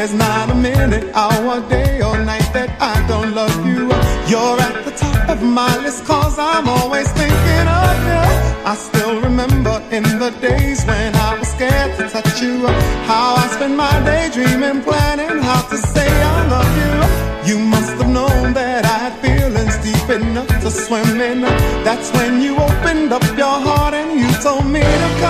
There's not a minute, hour, day, or night that I don't love you. You're at the top of my list, cause I'm always thinking of you. I still remember in the days when I was scared to touch you. How I spent my day dreaming, planning how to say I love you. You must have known that I had feelings deep enough to swim in. That's when you opened up your heart and you told me to come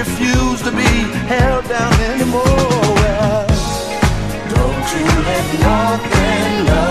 refuse to be held down anymore. Don't you let nothing, nothing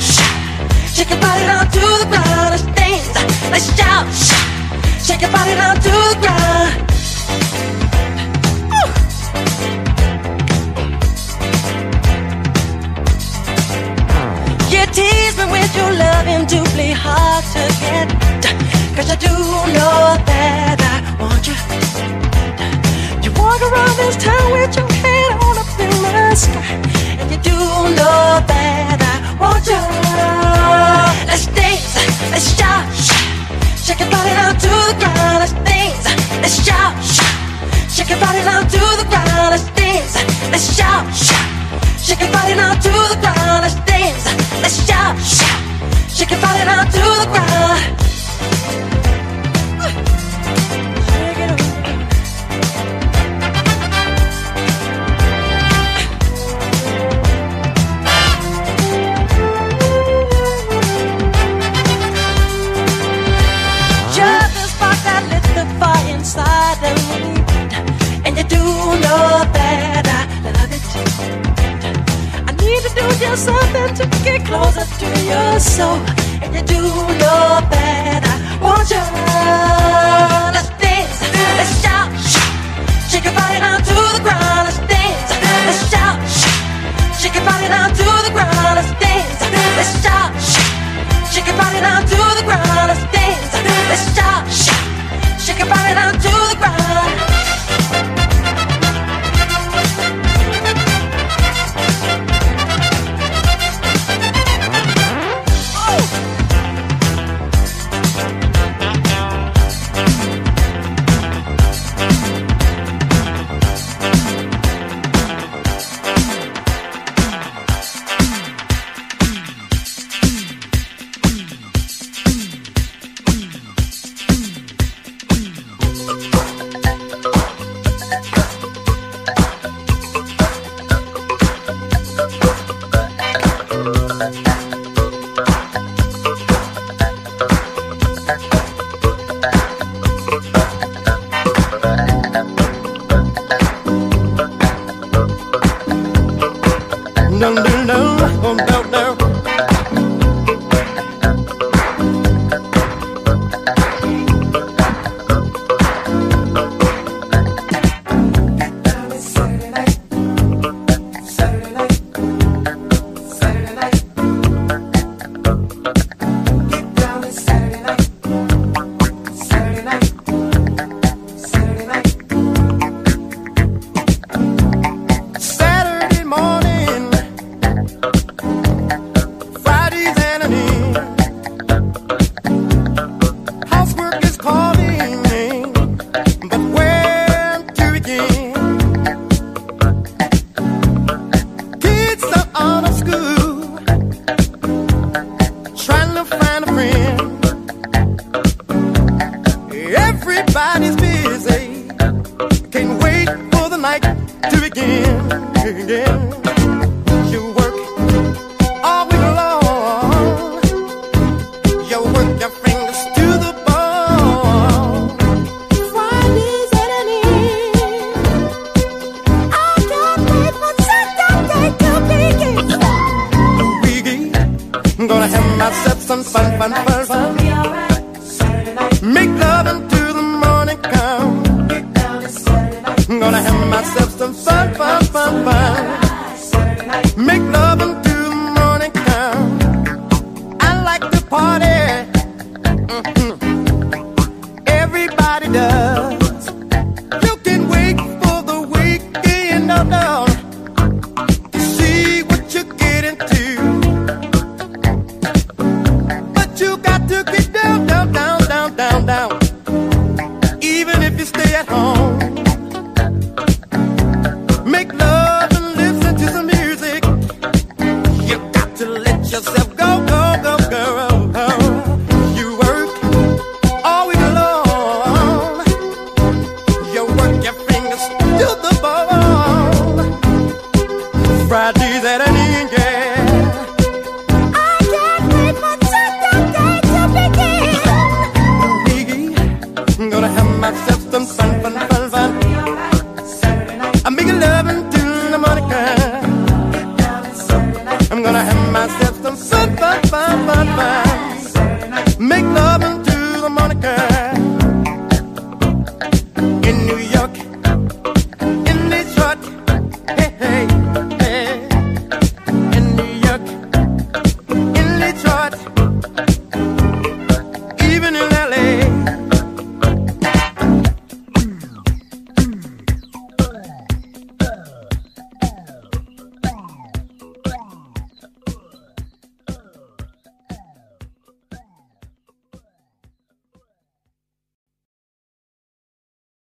shout. Shake your body down to the ground. Let's dance. Let's shout. shout. Shake your body down to the ground. Ooh. You tease me with your loving doubly hard to get. Cause I do know that I want you. You walk around this town with your head all up in the sky. And you do know that I want you. Let's dance, let's shout, shout. Shake your body down to the ground, let's dance, let's shout, shout. Shake your body down to the ground, let's dance, let's shout, shout. Shake your body down to the ground, let's dance, let's shout. Shake your body down to the ground. choose yourself and to get closer to your soul. And you do your best. I want you. Let's dance, let's shout, shake your body down to the ground. Let's dance, let's shout. gonna down. Myself some fun, fun, fun, Make love fun, fun. at love.